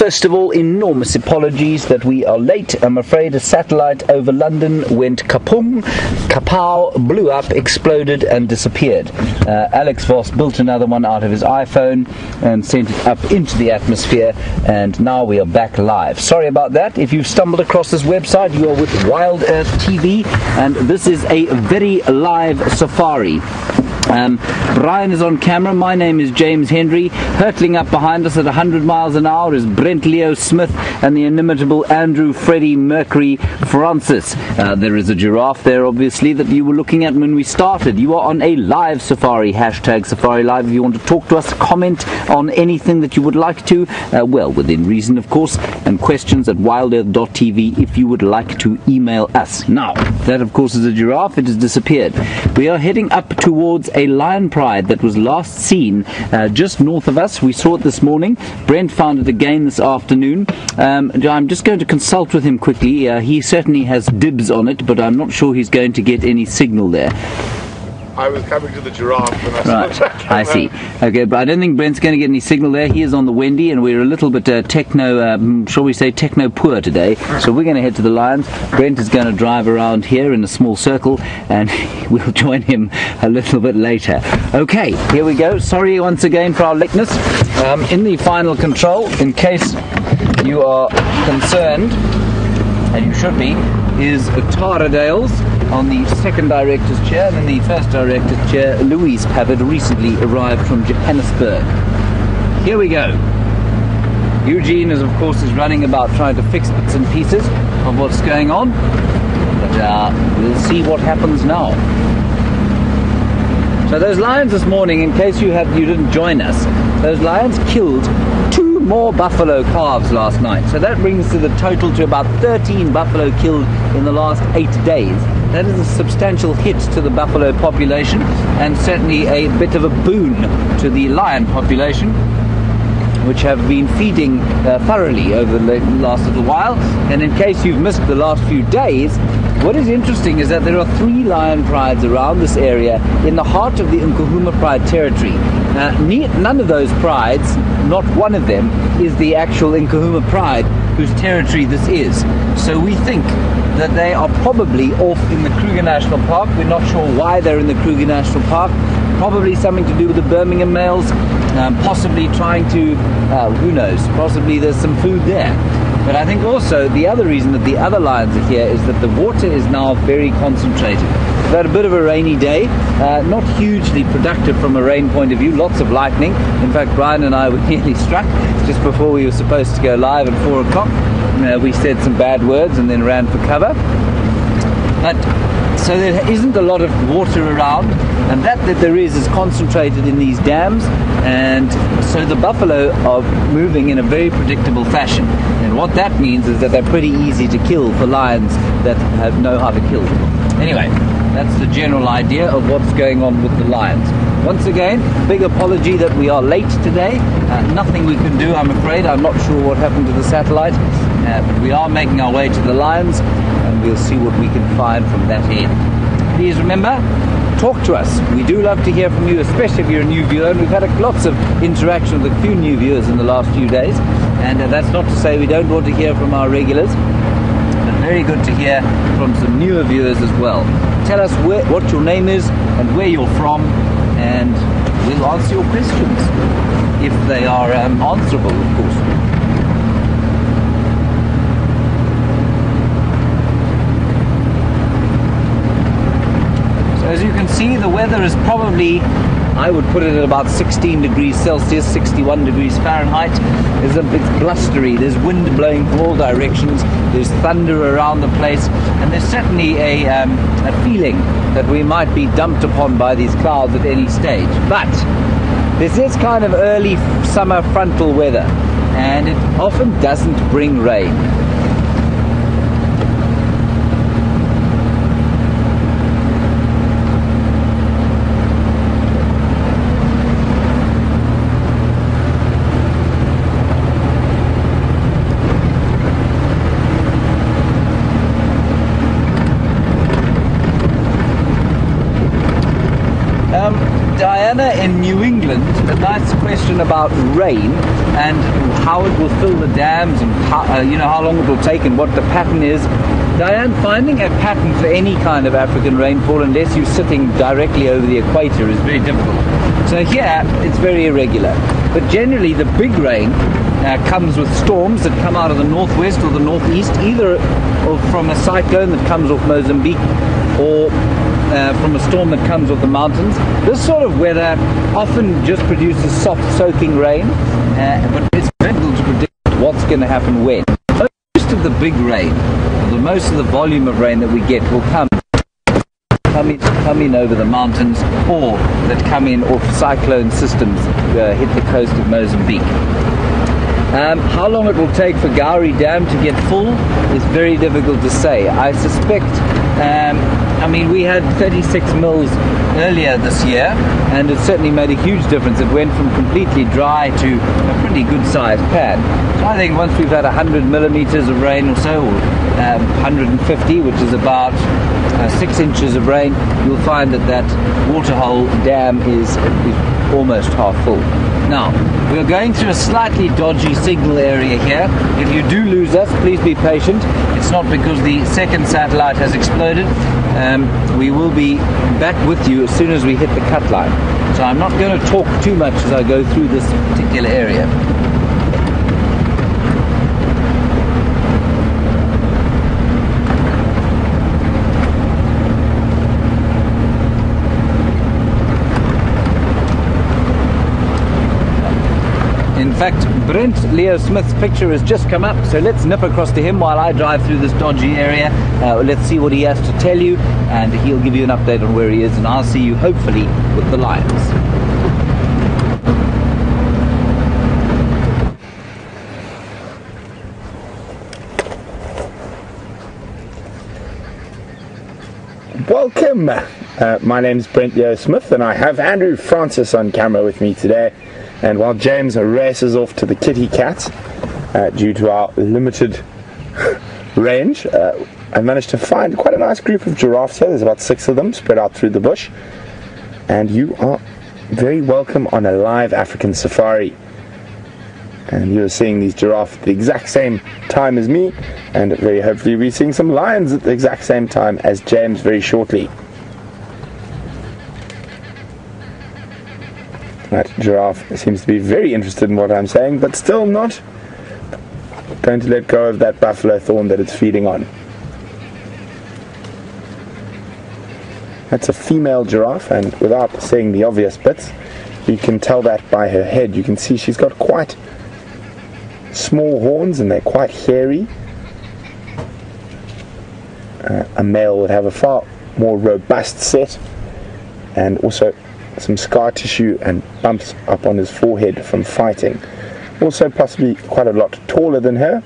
First of all, enormous apologies that we are late. I'm afraid a satellite over London went kapung, kapow, blew up, exploded, and disappeared. Uh, Alex Voss built another one out of his iPhone and sent it up into the atmosphere, and now we are back live. Sorry about that. If you've stumbled across this website, you are with Wild Earth TV, and this is a very live safari. Um, Brian is on camera. My name is James Henry. Hurtling up behind us at 100 miles an hour is Brent Leo Smith and the inimitable Andrew Freddie Mercury Francis. Uh, there is a giraffe there, obviously, that you were looking at when we started. You are on a live safari, hashtag Safari Live. If you want to talk to us, comment on anything that you would like to, uh, well, within reason, of course, and questions at wildearth.tv if you would like to email us. Now, that, of course, is a giraffe. It has disappeared. We are heading up towards a lion pride that was last seen uh, just north of us. We saw it this morning. Brent found it again this afternoon. Um, I'm just going to consult with him quickly. Uh, he certainly has dibs on it, but I'm not sure he's going to get any signal there. I was coming to the giraffe and I Right, I see. Okay, but I don't think Brent's going to get any signal there. He is on the Wendy, and we're a little bit uh, techno, um, shall we say, techno poor today. So we're going to head to the Lions. Brent is going to drive around here in a small circle, and we'll join him a little bit later. Okay, here we go. Sorry once again for our lateness. Um, in the final control, in case you are concerned, and you should be, is Tara Dales on the second director's chair, and the first director's chair, Louise Pavitt, recently arrived from Johannesburg. Here we go. Eugene is, of course, is running about trying to fix bits and pieces of what's going on, but uh, we'll see what happens now. So those lions this morning, in case you have you didn't join us, those lions killed two more buffalo calves last night. So that brings to the total to about 13 buffalo killed in the last eight days. That is a substantial hit to the buffalo population and certainly a bit of a boon to the lion population which have been feeding uh, thoroughly over the last little while. And in case you've missed the last few days, what is interesting is that there are three lion prides around this area in the heart of the Nkuhuma Pride territory. Uh, ne- none of those prides, not one of them, is the actual Nkuhuma Pride whose territory this is. So we think that they are probably off in the Kruger National Park. We're not sure why they're in the Kruger National Park. Probably something to do with the Birmingham males, um, possibly trying to, uh, who knows, possibly there's some food there. But I think also the other reason that the other lions are here is that the water is now very concentrated. We've had a bit of a rainy day, uh, not hugely productive from a rain point of view, lots of lightning. In fact, Brian and I were nearly struck just before we were supposed to go live at 4 o'clock. Uh, we said some bad words and then ran for cover. But so there isn't a lot of water around, and that that there is is concentrated in these dams, and so the buffalo are moving in a very predictable fashion. And what that means is that they're pretty easy to kill for lions that have know how to kill. Anyway, that's the general idea of what's going on with the lions. Once again, big apology that we are late today. Uh, nothing we can do, I'm afraid. I'm not sure what happened to the satellite, uh, but we are making our way to the lions, and we'll see what we can find from that end. Please remember, talk to us. We do love to hear from you, especially if you're a new viewer. And we've had lots of interaction with a few new viewers in the last few days, and uh, that's not to say we don't want to hear from our regulars very good to hear from some newer viewers as well. Tell us what your name is and where you're from, and we'll answer your questions if they are um, answerable, of course. So as you can see, the weather is probably, I would put it at about 16 degrees Celsius, 61 degrees Fahrenheit. It's, a, it's blustery, there's wind blowing from all directions, there's thunder around the place, and there's certainly a, um, a feeling that we might be dumped upon by these clouds at any stage. But this is kind of early summer frontal weather, and it often doesn't bring rain. Um, Diane Diana in New England, a nice question about rain and how it will fill the dams and how, uh, you know how long it will take and what the pattern is. Diane, finding a pattern for any kind of African rainfall, unless you're sitting directly over the equator, is very difficult. So here, it's very irregular. But generally, the big rain uh, comes with storms that come out of the northwest or the northeast, either from a cyclone that comes off Mozambique or uh, from a storm that comes off the mountains. This sort of weather often just produces soft soaking rain, uh, but it's difficult to predict what's going to happen when. Most of the big rain, the most of the volume of rain that we get will come come in, come in over the mountains or that come in off cyclone systems uh, hit the coast of Mozambique. Um, how long it will take for Gowrie Dam to get full is very difficult to say. I suspect, um, I mean, we had 36 mils earlier this year, and it certainly made a huge difference. It went from completely dry to a pretty good sized pad. So I think once we've had 100 millimeters of rain or so, or um, 150, which is about uh, six inches of rain, you'll find that that waterhole dam is, is almost half full. Now, we're going through a slightly dodgy signal area here. If you do lose us, please be patient. It's not because the second satellite has exploded. Um, we will be back with you as soon as we hit the cut line. So I'm not going to talk too much as I go through this particular area. Fact, Brent Leo Smith's picture has just come up, so let's nip across to him while I drive through this dodgy area. Uh, let's see what he has to tell you, and he'll give you an update on where he is, and I'll see you hopefully with the Lions. Welcome. Uh, my is Brent Leo Smith, and I have Andrew Francis on camera with me today. And while James races off to the kitty cat uh, due to our limited range, uh, I managed to find quite a nice group of giraffes here. There's about six of them spread out through the bush. And you are very welcome on a live African safari. And you're seeing these giraffes at the exact same time as me, and very hopefully we're seeing some lions at the exact same time as James very shortly. That giraffe seems to be very interested in what I'm saying, but still not going to let go of that buffalo thorn that it's feeding on. That's a female giraffe, and without saying the obvious bits, you can tell that by her head. You can see she's got quite small horns and they're quite hairy. Uh, a male would have a far more robust set and also some scar tissue and bumps up on his forehead from fighting. Also, possibly quite a lot taller than her.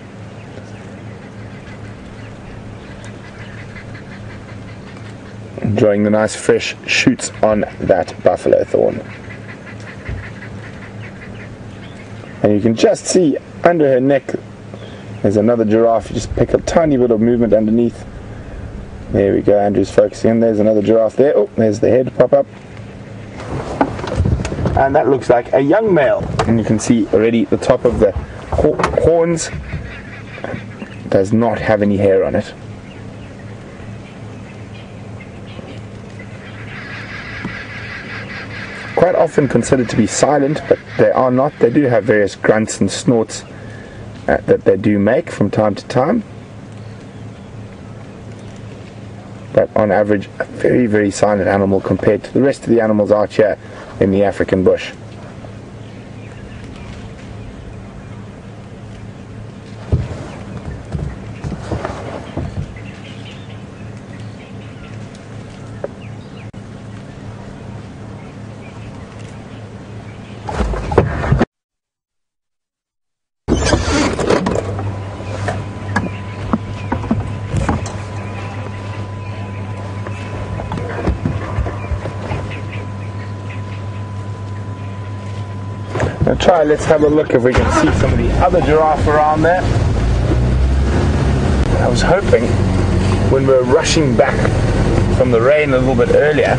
Enjoying the nice fresh shoots on that buffalo thorn. And you can just see under her neck there's another giraffe. You just pick a tiny bit of movement underneath. There we go, Andrew's focusing. There's another giraffe there. Oh, there's the head pop up and that looks like a young male. And you can see already the top of the horns. Does not have any hair on it. Quite often considered to be silent but they are not. They do have various grunts and snorts uh, that they do make from time to time. But on average a very very silent animal compared to the rest of the animals out here in the African bush. Let's have a look if we can see some of the other giraffe around there. I was hoping when we were rushing back from the rain a little bit earlier,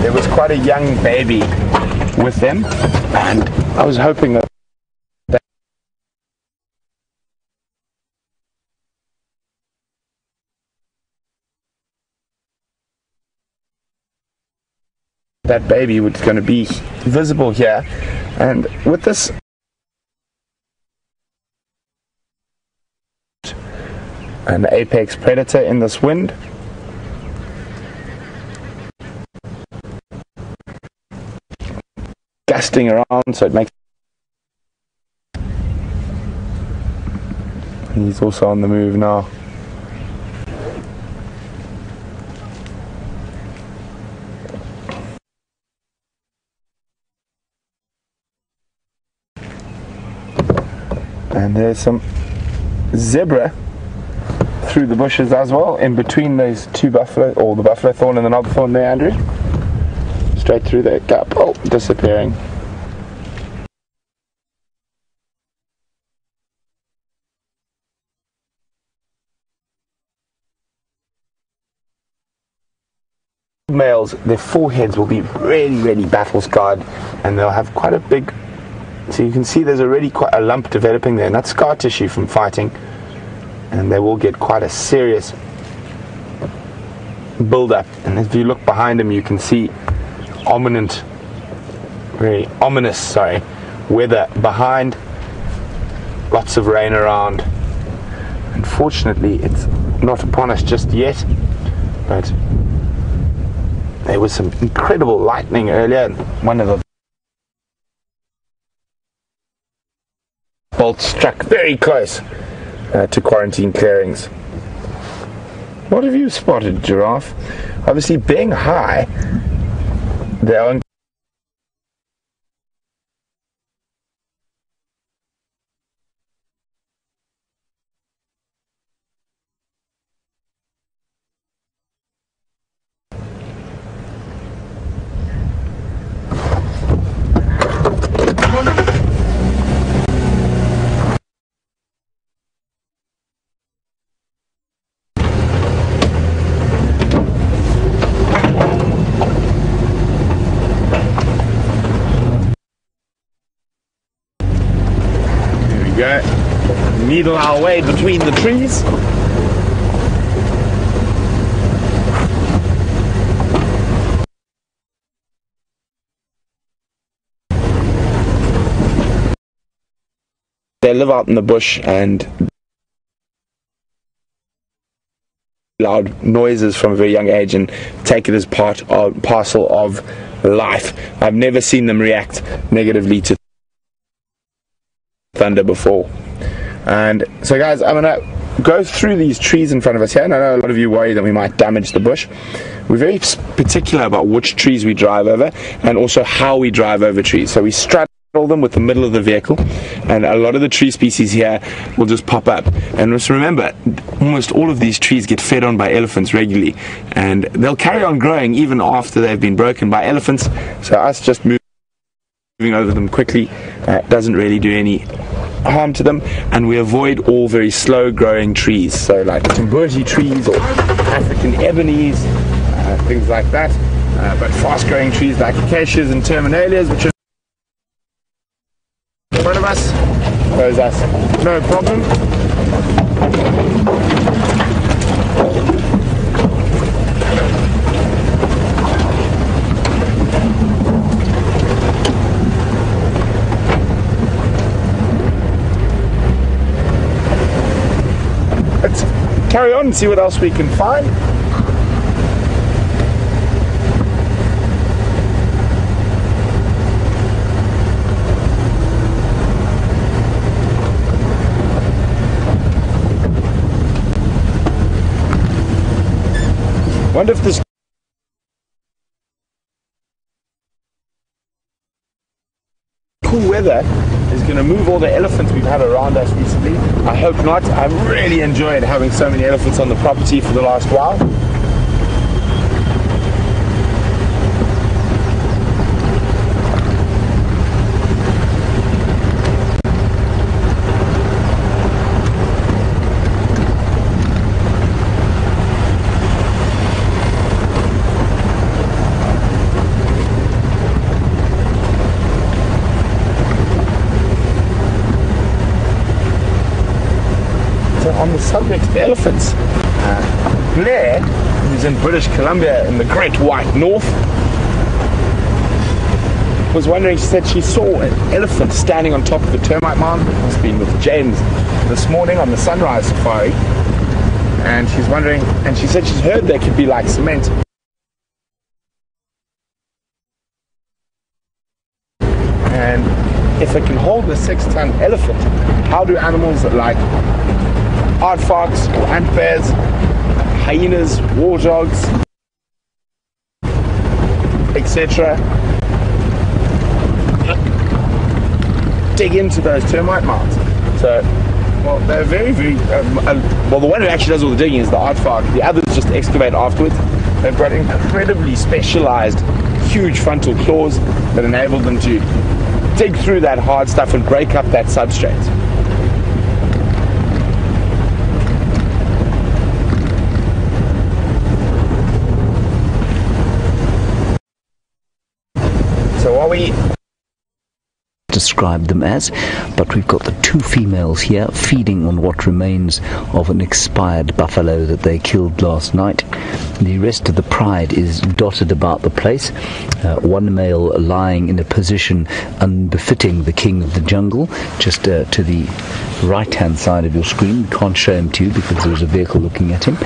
there was quite a young baby with them, and I was hoping that. That baby was going to be visible here, and with this an apex predator in this wind. Gusting around, so it makes. He's also on the move now. There's some zebra through the bushes as well, in between those two buffalo, or the buffalo thorn and the knob thorn there, Andrew. Straight through that gap. Oh, disappearing. Males, their foreheads will be really, really battle scarred, and they'll have quite a big. So you can see there's already quite a lump developing there, and that's scar tissue from fighting and they will get quite a serious build up. And if you look behind them, you can see ominous, very ominous, sorry, weather behind, lots of rain around. Unfortunately, it's not upon us just yet, but there was some incredible lightning earlier. One of the bolts struck very close uh, to quarantine clearings. What have you spotted, giraffe? Obviously, being high, they are needle our way between the trees. They live out in the bush and loud noises from a very young age and take it as part of parcel of life. I've never seen them react negatively to thunder before. And so, guys, I'm gonna go through these trees in front of us here. And I know a lot of you worry that we might damage the bush. We're very particular about which trees we drive over and also how we drive over trees. So we straddle them with the middle of the vehicle and a lot of the tree species here will just pop up and just remember almost all of these trees get fed on by elephants regularly and they'll carry on growing even after they've been broken by elephants so us just moving over them quickly uh, doesn't really do any harm to them and we avoid all very slow growing trees. So like tamboti trees or African ebonies uh, things like that. Uh, but fast growing trees like acacias and terminalias which are in front of us those us no problem carry on and see what else we can find. Wonder if this cool weather going to move all the elephants we've had around us recently. I hope not. I've really enjoyed having so many elephants on the property for the last while. Subject of elephants. Uh, Blair, who's in British Columbia in the Great White North, was wondering, she said she saw an elephant standing on top of a termite mound. Must been with James this morning on the sunrise safari. And she's wondering, and she said she's heard they could be like cement. And if it can hold a six ton elephant, how do animals like aardvarks, ant bears, hyenas, warthogs, etc., dig into those termite mounds? So, well, they're very, very. Um, uh, well, the one who actually does all the digging is the aardvark. The others just excavate afterwards. They've got incredibly specialized, huge frontal claws that enable them to dig through that hard stuff and break up that substrate. We describe them as, but we've got the two females here feeding on what remains of an expired buffalo that they killed last night. The rest of the pride is dotted about the place. Uh, one male lying in a position unbefitting the king of the jungle, just uh, to the right hand side of your screen. We can't show him to you because there's a vehicle looking at him.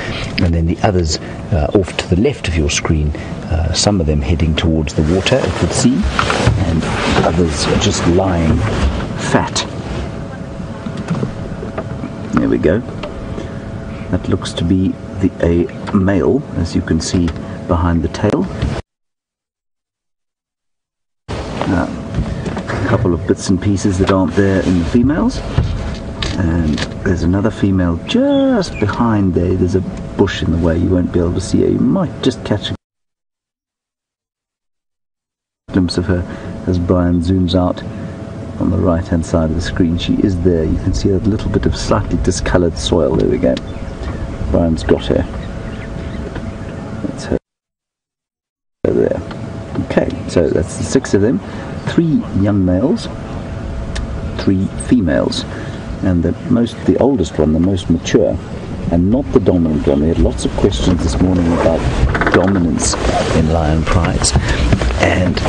And then the others uh, off to the left of your screen, uh, some of them heading towards the water, it would seem, and others are just lying fat. There we go. That looks to be the, a male, as you can see behind the tail. Uh, a couple of bits and pieces that aren't there in the females. And there's another female just behind there. There's a bush in the way, you won't be able to see her. You might just catch a glimpse of her as Brian zooms out on the right hand side of the screen. She is there. You can see a little bit of slightly discoloured soil. There we go. Brian's got her. That's her there. Okay, so that's the six of them. Three young males, three females, and the most, the oldest one, the most mature, and not the dominant one. We had lots of questions this morning about dominance in lion prides, and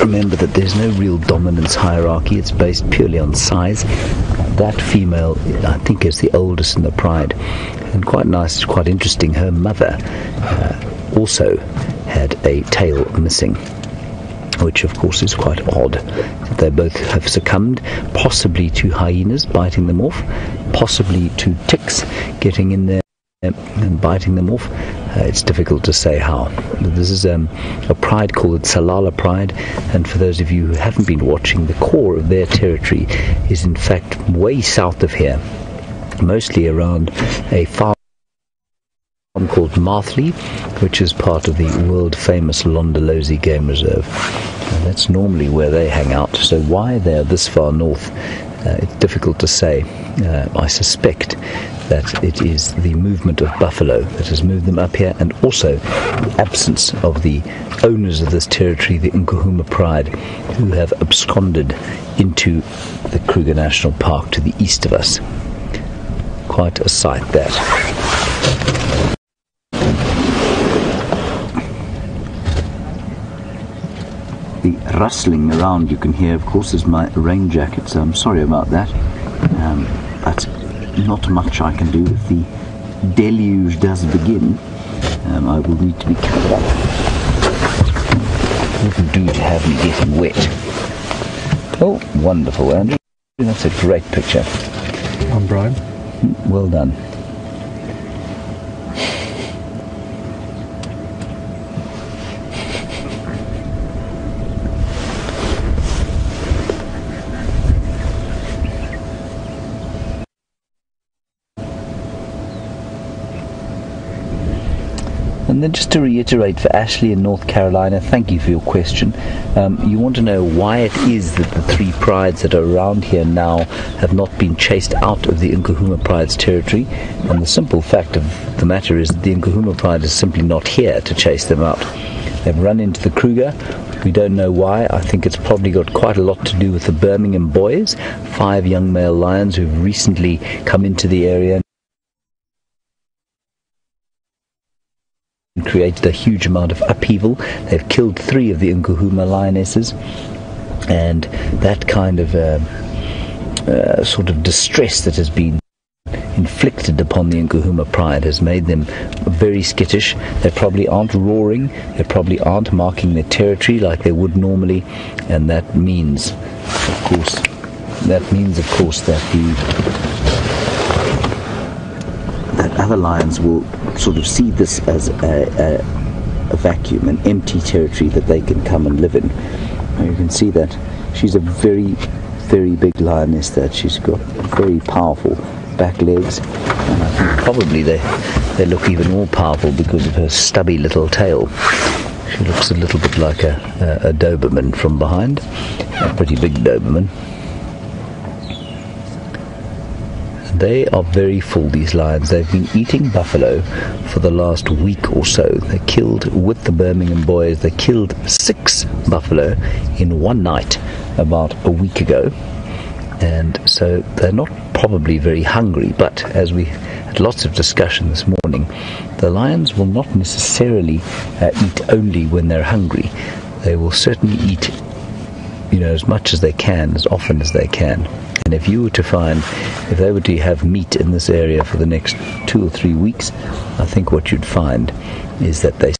remember that there's no real dominance hierarchy. It's based purely on size. That female, I think, is the oldest in the pride, and quite nice, quite interesting. Her mother uh, also had a tail missing which of course is quite odd. They both have succumbed, possibly to hyenas biting them off, possibly to ticks getting in there and biting them off. Uh, it's difficult to say how. This is um, a pride called Tsalala Pride, and for those of you who haven't been watching, the core of their territory is in fact way south of here, mostly around a farm called Marthly, which is part of the world famous Londolozi Game Reserve. And that's normally where they hang out. So why they're this far north, uh, it's difficult to say. Uh, I suspect that it is the movement of buffalo that has moved them up here, and also the absence of the owners of this territory, the Nkuhuma Pride, who have absconded into the Kruger National Park to the east of us. Quite a sight that. the rustling around you can hear, of course, is my rain jacket, so I'm sorry about that. Um, but not much I can do if the deluge does begin. Um, I will need to be covered up. Wouldn't do to have me getting wet. Oh, wonderful, Andrew. That's a great picture. I'm Brian. Well done. And then just to reiterate for Ashley in North Carolina, thank you for your question. Um, you want to know why it is that the three prides that are around here now have not been chased out of the Nkuhuma Pride's territory. And the simple fact of the matter is that the Nkuhuma Pride is simply not here to chase them out. They've run into the Kruger. We don't know why. I think it's probably got quite a lot to do with the Birmingham boys, five young male lions who've recently come into the area created a huge amount of upheaval. They've killed three of the Nkuhuma lionesses, and that kind of uh, uh, sort of distress that has been inflicted upon the Nkuhuma pride has made them very skittish. They probably aren't roaring, they probably aren't marking their territory like they would normally, and that means, of course, that means, of course, that the that other lions will sort of see this as a, a, a vacuum, an empty territory that they can come and live in. You can see that she's a very, very big lioness. That she's got very powerful back legs, and I think probably they they look even more powerful because of her stubby little tail. She looks a little bit like a, a, a Doberman from behind, a pretty big Doberman. They are very full, these lions. They've been eating buffalo for the last week or so. They killed, with the Birmingham boys, they killed six buffalo in one night about a week ago. And so they're not probably very hungry, but as we had lots of discussion this morning, the lions will not necessarily uh, eat only when they're hungry. They will certainly eat, you know, as much as they can, as often as they can. And if you were to find, if they were to have meat in this area for the next two or three weeks, I think what you'd find is that they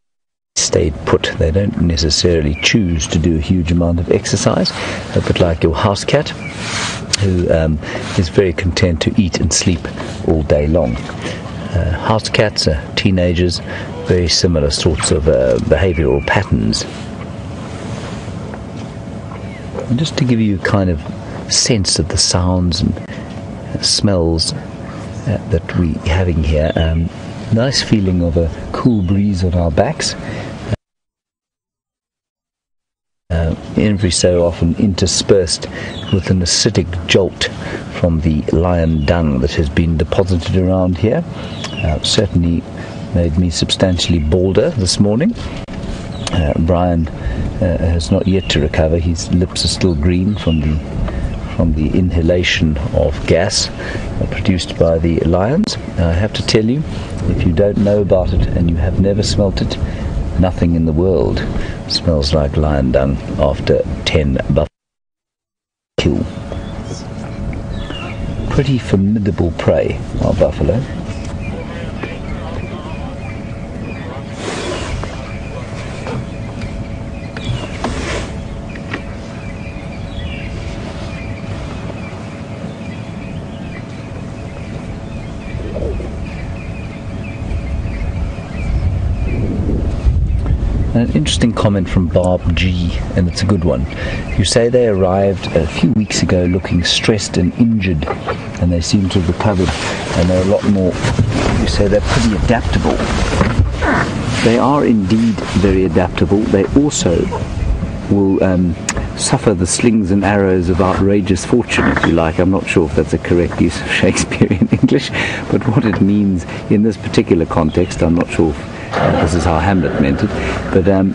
stayed put. They don't necessarily choose to do a huge amount of exercise, a bit like your house cat, who um, is very content to eat and sleep all day long. Uh, house cats are teenagers, very similar sorts of uh, behavioral patterns. And just to give you kind of sense of the sounds and smells uh, that we're having here. Um, nice feeling of a cool breeze on our backs. Uh, every so often interspersed with an acidic jolt from the lion dung that has been deposited around here. Uh, certainly made me substantially balder this morning. Uh, Brian uh, has not yet to recover. His lips are still green from the from the inhalation of gas uh, produced by the lions. I have to tell you, if you don't know about it and you have never smelt it, nothing in the world smells like lion dung after 10 buffalo kill. Pretty formidable prey, our buffalo. An interesting comment from Bob G, and it's a good one. You say they arrived a few weeks ago looking stressed and injured, and they seem to have recovered, and they're a lot more. You say they're pretty adaptable. They are indeed very adaptable. They also will um, suffer the slings and arrows of outrageous fortune, if you like. I'm not sure if that's a correct use of Shakespearean English, but what it means in this particular context, I'm not sure this is how Hamlet meant it. But um,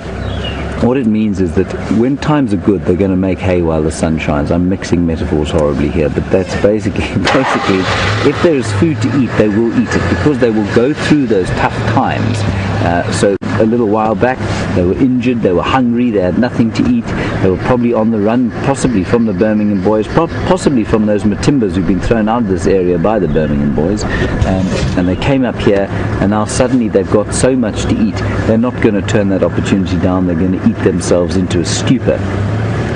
what it means is that when times are good, they're going to make hay while the sun shines. I'm mixing metaphors horribly here, but that's basically basically if there is food to eat, they will eat it because they will go through those tough times. Uh, so a little while back, they were injured, they were hungry, they had nothing to eat, they were probably on the run, possibly from the Birmingham boys, possibly from those Matimbas who've been thrown out of this area by the Birmingham boys, um, and they came up here, and now suddenly they've got so much to eat, they're not going to turn that opportunity down, they're going to eat themselves into a stupor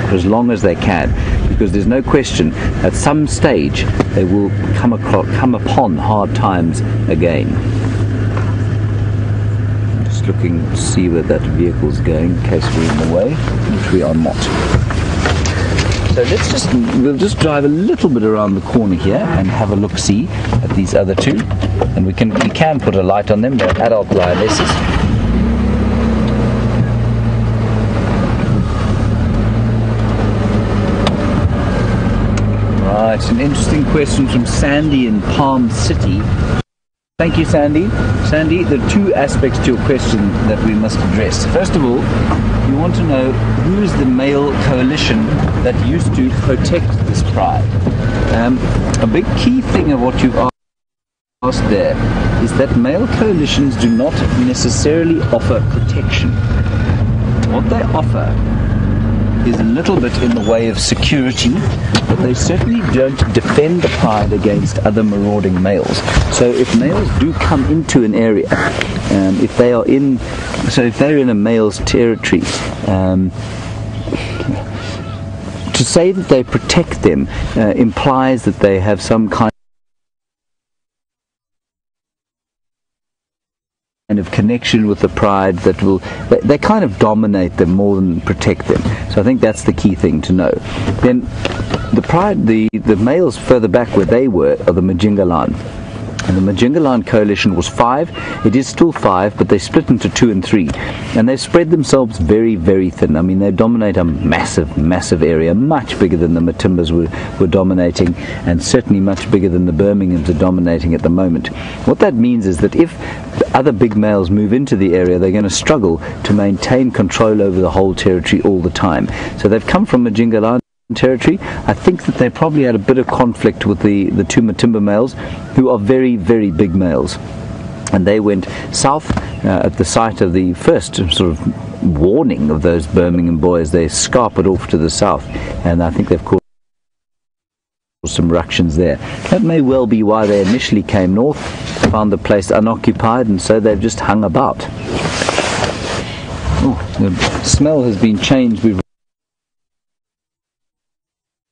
for as long as they can, because there's no question at some stage they will come across, come upon hard times again looking to see where that vehicle's going in case we're in the way, which we are not. So let's just, we'll just drive a little bit around the corner here and have a look-see at these other two. And we can, we can put a light on them, they're adult lionesses. Right, an interesting question from Sandy in Palm City. Thank you, Sandy. Sandy, there are two aspects to your question that we must address. First of all, you want to know who is the male coalition that used to protect this pride. Um, a big key thing of what you've asked there is that male coalitions do not necessarily offer protection. What they offer is a little bit in the way of security, but they certainly don't defend the pride against other marauding males. So if males do come into an area, um, if they are in, so if they're in a male's territory, um, to say that they protect them uh, implies that they have some kind kind of connection with the pride that will they, they, kind of dominate them more than protect them. So i think that's the key thing to know. Then the pride the the males further back where they were are the Majingilane and the Majingilane coalition was five. It is still five, but they split into two and three. And they've spread themselves very, very thin. I mean, they dominate a massive, massive area, much bigger than the Matimbas were, were dominating, and certainly much bigger than the Birminghams are dominating at the moment. What that means is that if other big males move into the area, they're going to struggle to maintain control over the whole territory all the time. So they've come from Majingilane territory. I think that they probably had a bit of conflict with the, the two Matimba males, who are very, very big males. And they went south uh, at the site of the first sort of warning of those Birmingham boys. They scarpered off to the south, and I think they've caused some ructions there. That may well be why they initially came north, found the place unoccupied, and so they've just hung about. Oh, the smell has been changed. We've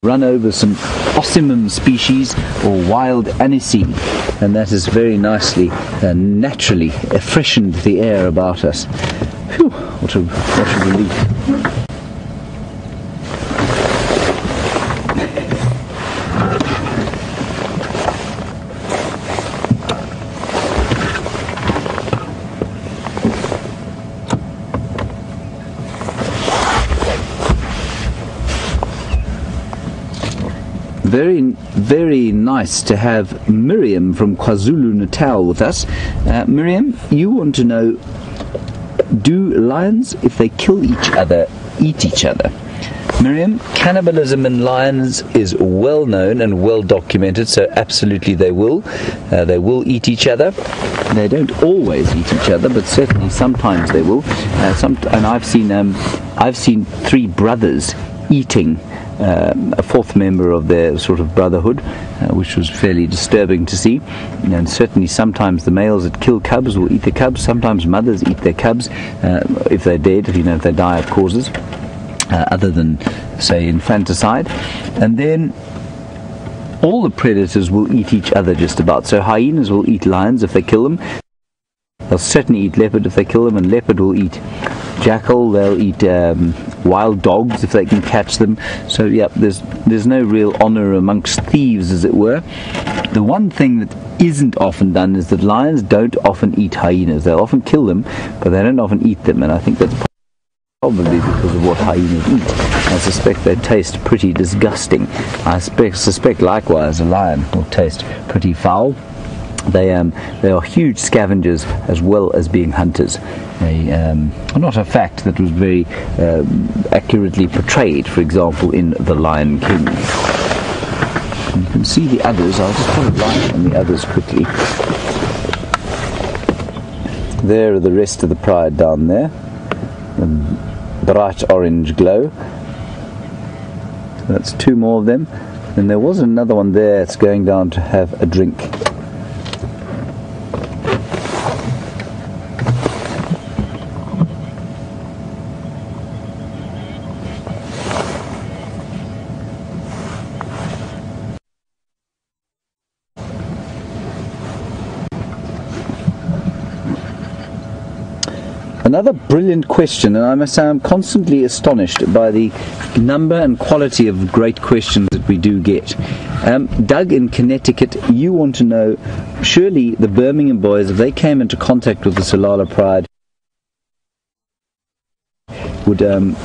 run over some Ocimum species or wild aniseed and that has very nicely uh, naturally freshened the air about us. Whew, what a, what a relief. Very, very nice to have Miriam from KwaZulu Natal with us. Uh, Miriam, you want to know do lions, if they kill each other, eat each other? Miriam, cannibalism in lions is well known and well documented, so absolutely they will. Uh, they will eat each other. They don't always eat each other, but certainly sometimes they will. Uh, some, and I've seen um, I've seen three brothers eating um, a fourth member of their sort of brotherhood, uh, which was fairly disturbing to see. And certainly, sometimes the males that kill cubs will eat the cubs. Sometimes mothers eat their cubs uh, if they're dead, you know, if they die of causes uh, other than, say, infanticide. And then all the predators will eat each other just about. So hyenas will eat lions if they kill them. They'll certainly eat leopard if they kill them, and leopard will eat jackal. They'll eat um, wild dogs if they can catch them. So yeah, there's there's no real honour amongst thieves, as it were. The one thing that isn't often done is that lions don't often eat hyenas. They'll often kill them, but they don't often eat them, and I think that's probably because of what hyenas eat. I suspect they taste pretty disgusting. I suspect, suspect likewise a lion will taste pretty foul. They, um, they are huge scavengers as well as being hunters. A, um, not a fact that was very um, accurately portrayed, for example, in The Lion King. You can see the others. I'll just put a light on the others quickly. There are the rest of the pride down there. The bright orange glow. That's two more of them. And there was another one there. It's going down to have a drink. Another brilliant question, and I must say I'm constantly astonished by the number and quality of great questions that we do get. Um, Doug in Connecticut, you want to know surely the Birmingham boys, if they came into contact with the Tsalala Pride, would um,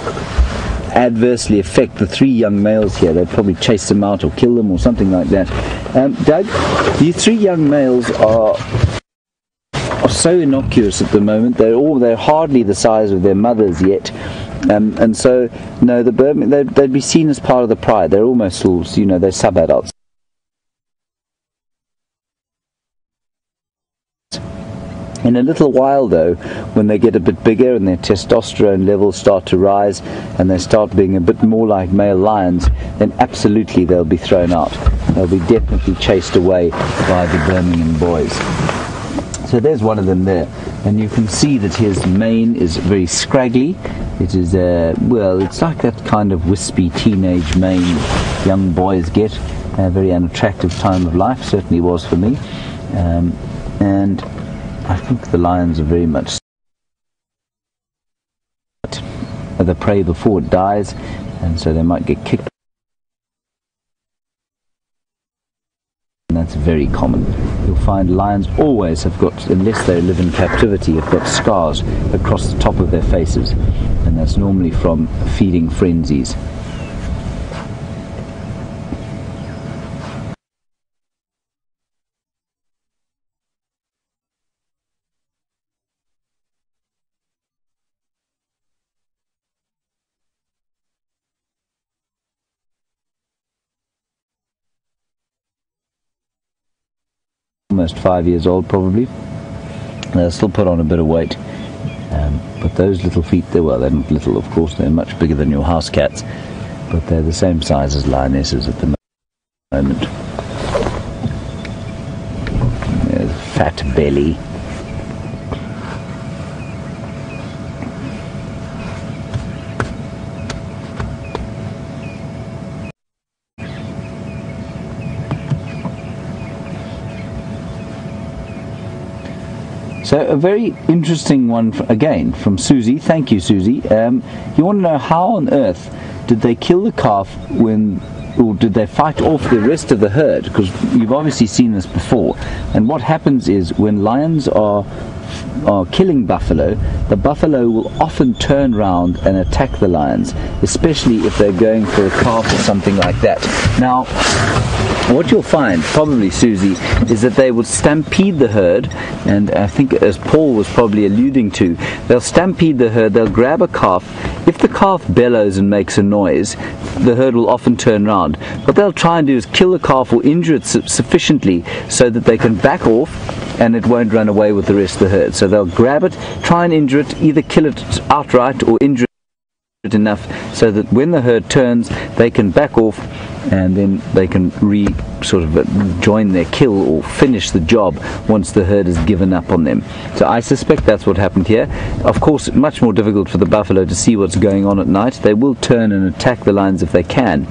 adversely affect the three young males here. They'd probably chase them out or kill them or something like that. Um, Doug, these three young males are are so innocuous at the moment. They're all they're hardly the size of their mothers yet. Um, and so, no, the Birmingham, they'd, they'd, be seen as part of the pride. They're almost all, you know, they're sub-adults. In a little while, though, when they get a bit bigger and their testosterone levels start to rise and they start being a bit more like male lions, then absolutely they'll be thrown out. They'll be definitely chased away by the Birmingham boys. So there's one of them there, and you can see that his mane is very scraggly. It is, uh, well, it's like that kind of wispy teenage mane young boys get. A very unattractive time of life, certainly was for me. Um, and I think the lions are very much the prey before it dies, and so they might get kicked. That's very common. You'll find lions always have got, unless they live in captivity, have got scars across the top of their faces, and that's normally from feeding frenzies. Almost five years old probably. They'll still put on a bit of weight. Um, but those little feet, they're, well, they're not little, of course, they're much bigger than your house cats, but they're the same size as lionesses at the moment. Fat belly. So a very interesting one again from Susie. Thank you, Susie. Um, you want to know how on earth did they kill the calf when, or did they fight off the rest of the herd? Because you've obviously seen this before. And what happens is when lions are are killing buffalo, the buffalo will often turn round and attack the lions, especially if they're going for a calf or something like that. Now, what you'll find, probably Susie, is that they will stampede the herd, and I think as Paul was probably alluding to, they'll stampede the herd, they'll grab a calf. If the calf bellows and makes a noise, the herd will often turn round. What they'll try and do is kill the calf or injure it su- sufficiently so that they can back off and it won't run away with the rest of the herd. So they'll grab it, try and injure it, either kill it outright or injure it enough so that when the herd turns, they can back off and then they can re sort of uh, join their kill or finish the job once the herd has given up on them. So I suspect that's what happened here. Of course, much more difficult for the buffalo to see what's going on at night. They will turn and attack the lions if they can.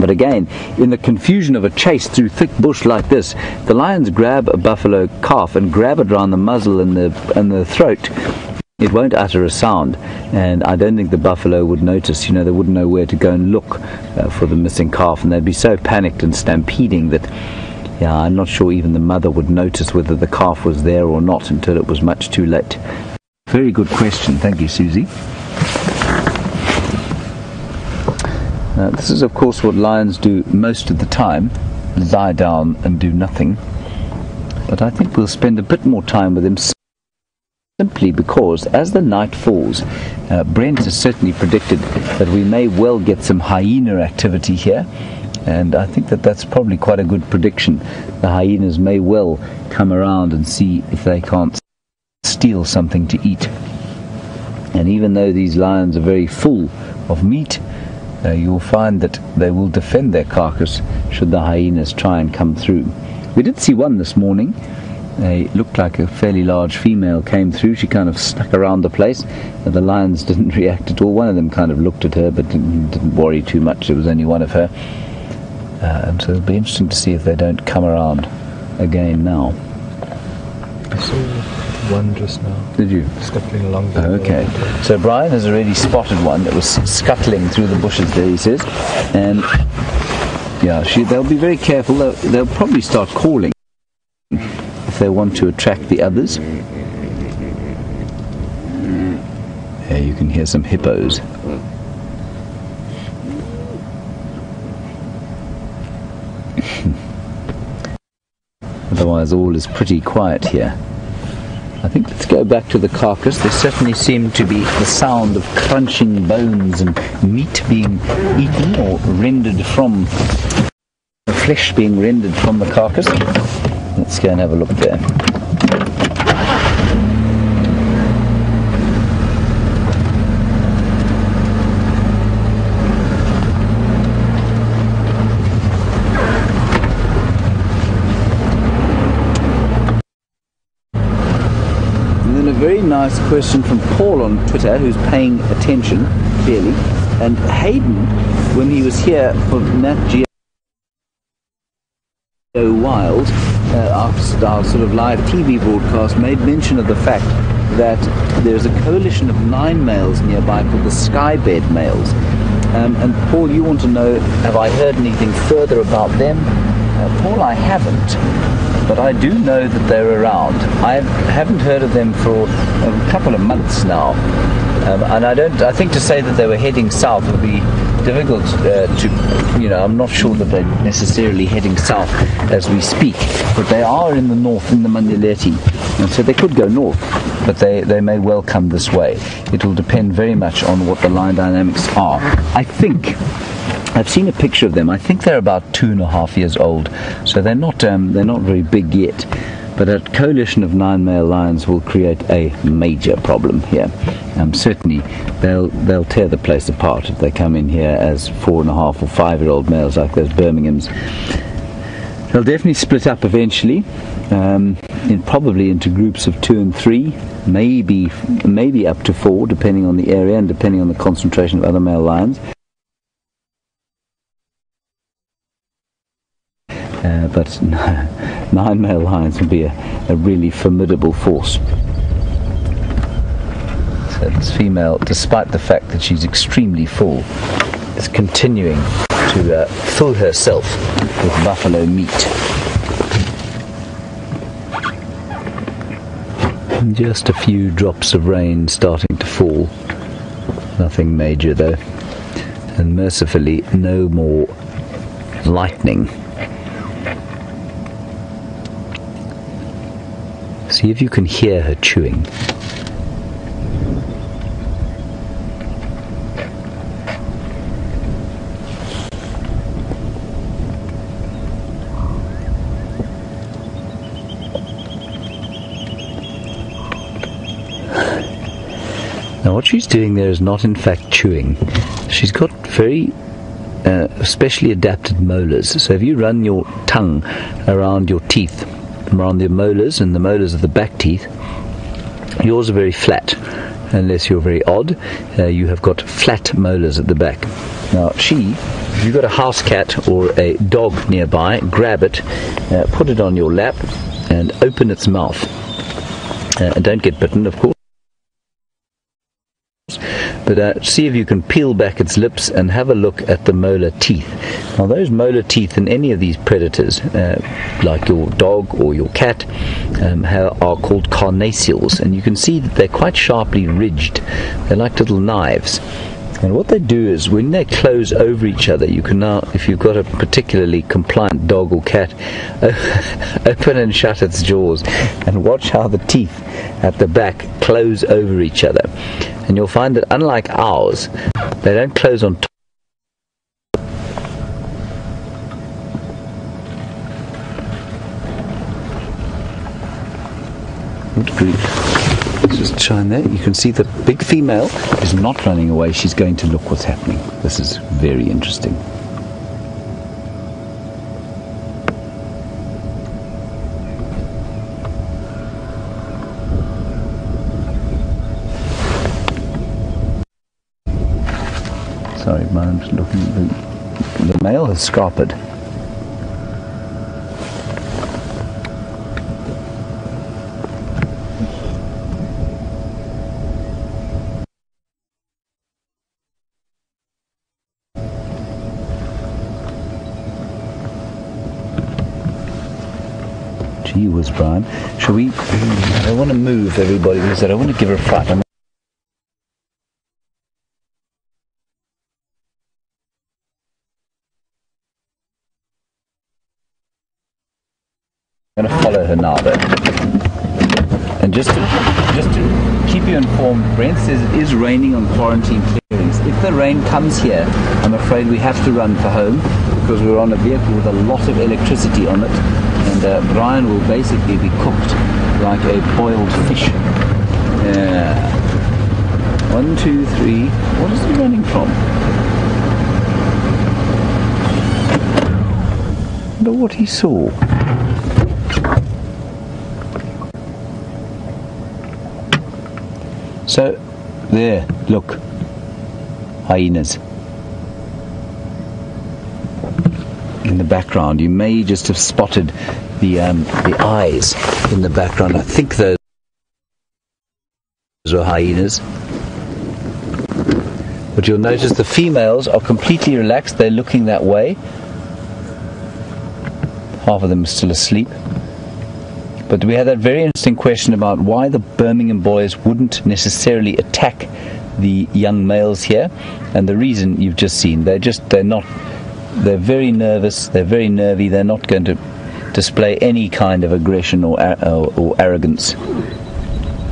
But again, in the confusion of a chase through thick bush like this, the lions grab a buffalo calf and grab it around the muzzle and the and the throat. It won't utter a sound, and I don't think the buffalo would notice. You know, they wouldn't know where to go and look uh, for the missing calf, and they'd be so panicked and stampeding that, yeah, I'm not sure even the mother would notice whether the calf was there or not until it was much too late. Very good question. Thank you, Susie. Uh, this is, of course, what lions do most of the time lie down and do nothing. But I think we'll spend a bit more time with them simply because as the night falls, uh, Brent has certainly predicted that we may well get some hyena activity here. And I think that that's probably quite a good prediction. The hyenas may well come around and see if they can't steal something to eat. And even though these lions are very full of meat, uh, you'll find that they will defend their carcass should the hyenas try and come through. We did see one this morning. It looked like a fairly large female came through. She kind of snuck around the place. The lions didn't react at all. One of them kind of looked at her but didn't, didn't worry too much. It was only one of her. Uh, and so it'll be interesting to see if they don't come around again now. One just now, Did you? scuttling along the oh, Okay, so Brian has already spotted one that was scuttling through the bushes there, he says. And yeah, she, they'll be very careful. They'll, they'll probably start calling if they want to attract the others. Yeah, you can hear some hippos. Otherwise, all is pretty quiet here. I think let's go back to the carcass. There certainly seemed to be the sound of crunching bones and meat being eaten or rendered from the flesh being rendered from the carcass. Let's go and have a look there. Nice question from Paul on Twitter, who's paying attention, clearly. And Hayden, when he was here for Nat Geo Wild, uh, our, our sort of live TV broadcast, made mention of the fact that there's a coalition of nine males nearby called the Skybed males. Um, and Paul, you want to know, have I heard anything further about them? Uh, Paul, I haven't, but I do know that they're around. I haven't heard of them for a couple of months now, um, and I don't. I think to say that they were heading south would be difficult uh, to, you know. I'm not sure that they're necessarily heading south as we speak, but they are in the north in the Manyeleti, and so they could go north, but they they may well come this way. It will depend very much on what the line dynamics are. I think. I've seen a picture of them. I think they're about two and a half years old, so they're not um, they're not very big yet. But a coalition of nine male lions will create a major problem here. Um, certainly, they'll they'll tear the place apart if they come in here as four and a half or five year old males like those Birminghams. They'll definitely split up eventually, um, in probably into groups of two and three, maybe maybe up to four, depending on the area and depending on the concentration of other male lions. Uh, but nine male lions would be a, a really formidable force. So this female, despite the fact that she's extremely full, is continuing to uh, fill herself with buffalo meat. Just a few drops of rain starting to fall. Nothing major though. And mercifully, no more lightning. See if you can hear her chewing. Now, what she's doing there is not, in fact, chewing. She's got very uh, specially adapted molars. So, if you run your tongue around your teeth, around the molars and the molars of the back teeth, yours are very flat. Unless you're very odd, uh, you have got flat molars at the back. Now, she, if you've got a house cat or a dog nearby, grab it, uh, put it on your lap, and open its mouth. Uh, don't get bitten, of course but uh, see if you can peel back its lips and have a look at the molar teeth. Now, those molar teeth in any of these predators, uh, like your dog or your cat, um, are called carnassials, and you can see that they're quite sharply ridged. They're like little knives. And what they do is when they close over each other, you can now, if you've got a particularly compliant dog or cat, open and shut its jaws and watch how the teeth at the back close over each other. And you'll find that unlike ours, they don't close on top. Good grief. Just shine there. You can see the big female is not running away. She's going to look what's happening. This is very interesting. Sorry, I'm looking. The, the male has scarpered. Gee whiz, Brian. Shall we? I don't want to move everybody because I don't want to give her a fright. I'm going to follow her now, though. And just to, just to keep you informed, Brent says it is raining on quarantine clearings. If the rain comes here, I'm afraid we have to run for home because we're on a vehicle with a lot of electricity on it, and uh, Brian will basically be cooked like a boiled fish. Yeah. One, two, three. What is he running from? Wonder what he saw. So, there, look. Hyenas. In the background, you may just have spotted the um, the eyes in the background. I think those are hyenas. But you'll notice the females are completely relaxed. They're looking that way. Half of them are still asleep. But we had that very interesting question about why the Birmingham boys wouldn't necessarily attack the young males here, and the reason you've just seen. They're just they're not. They're very nervous. They're very nervy. They're not going to display any kind of aggression or or, or arrogance.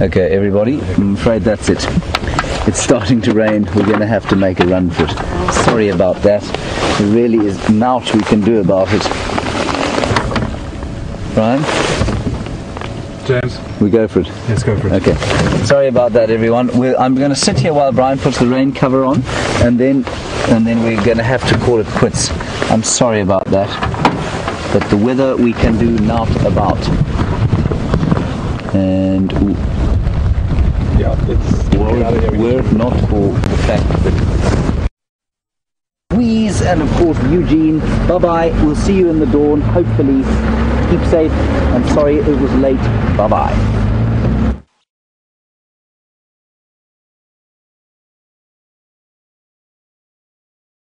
Okay, everybody. I'm afraid that's it. It's starting to rain. We're going to have to make a run for it. Sorry about that. There really is naught we can do about it. Brian, James, we go for it. let's go for it. Okay. Sorry about that, everyone. We're, I'm going to sit here while Brian puts the rain cover on, and then and then we're going to have to call it quits. I'm sorry about that, but the weather we can do naught about. And w- Yeah, it's were, out of here. were it not for the fact that Louise and of course Eugene, bye bye. We'll see you in the dawn. Hopefully, keep safe. I'm sorry it was late. Bye bye.